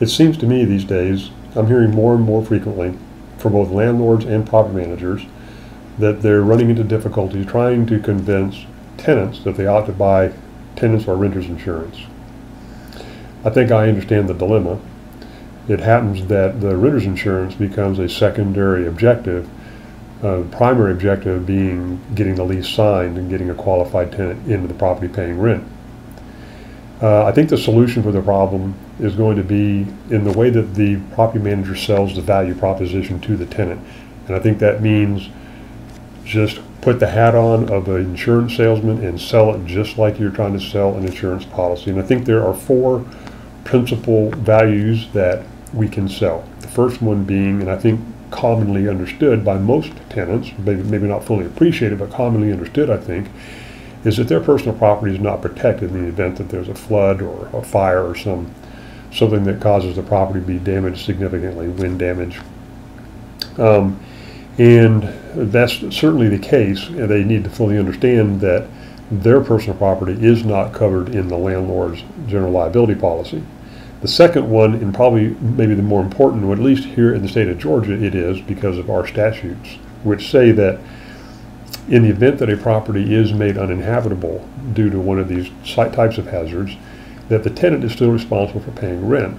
It seems to me these days, I'm hearing more and more frequently from both landlords and property managers that they're running into difficulties trying to convince tenants that they ought to buy tenants or renters insurance. I think I understand the dilemma. It happens that the renter's insurance becomes a secondary objective, uh, primary objective being getting the lease signed and getting a qualified tenant into the property paying rent. Uh, I think the solution for the problem is going to be in the way that the property manager sells the value proposition to the tenant. And I think that means just put the hat on of an insurance salesman and sell it just like you're trying to sell an insurance policy. And I think there are four principal values that we can sell. The first one being, and I think commonly understood by most tenants, maybe, maybe not fully appreciated, but commonly understood, I think, is that their personal property is not protected in the event that there's a flood or a fire or some something that causes the property to be damaged significantly, wind damage. Um, and that's certainly the case. And they need to fully understand that their personal property is not covered in the landlord's general liability policy. The second one, and probably maybe the more important one, at least here in the state of Georgia, it is because of our statutes, which say that in the event that a property is made uninhabitable due to one of these site types of hazards, that the tenant is still responsible for paying rent.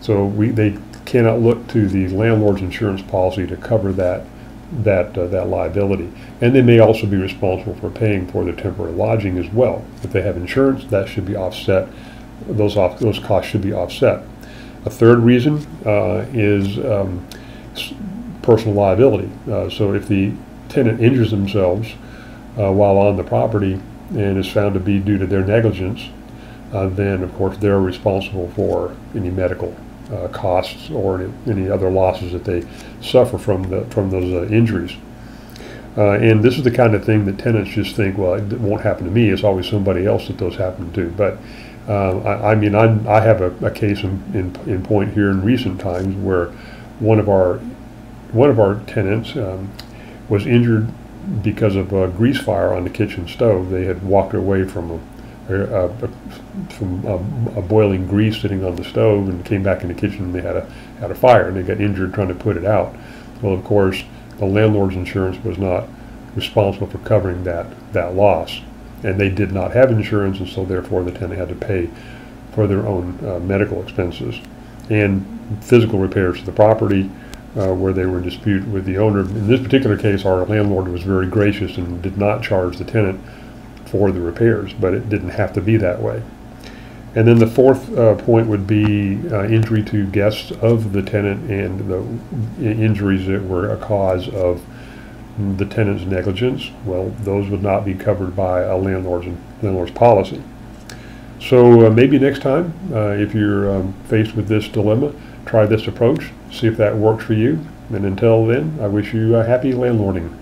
So we, they cannot look to the landlord's insurance policy to cover that that uh, that liability. And they may also be responsible for paying for the temporary lodging as well. If they have insurance, that should be offset. Those off, those costs should be offset. A third reason uh, is um, personal liability. Uh, so if the tenant injures themselves uh, while on the property and is found to be due to their negligence, uh, then of course they're responsible for any medical uh, costs or any, any, other losses that they suffer from the from those uh, injuries. Uh, and this is the kind of thing that tenants just think, well, it won't happen to me. It's always somebody else that those happen to. But um, I, I, mean, I'm, i have a, a case in, in, in, point here in recent times where one of our one of our tenants um, was injured because of a grease fire on the kitchen stove. They had walked away from a uh, from a boiling grease sitting on the stove and came back in the kitchen and they had a had a fire and they got injured trying to put it out. Well, of course, the landlord's insurance was not responsible for covering that that loss, and they did not have insurance, and so therefore the tenant had to pay for their own uh, medical expenses and physical repairs to the property. Uh, where they were in dispute with the owner. In this particular case, our landlord was very gracious and did not charge the tenant for the repairs, but it didn't have to be that way. And then the fourth uh, point would be uh, injury to guests of the tenant and the injuries that were a cause of the tenant's negligence. Well, those would not be covered by a landlord's landlord's policy. So uh, maybe next time, uh, if you're um, faced with this dilemma, try this approach, see if that works for you. And until then, I wish you a happy landlording.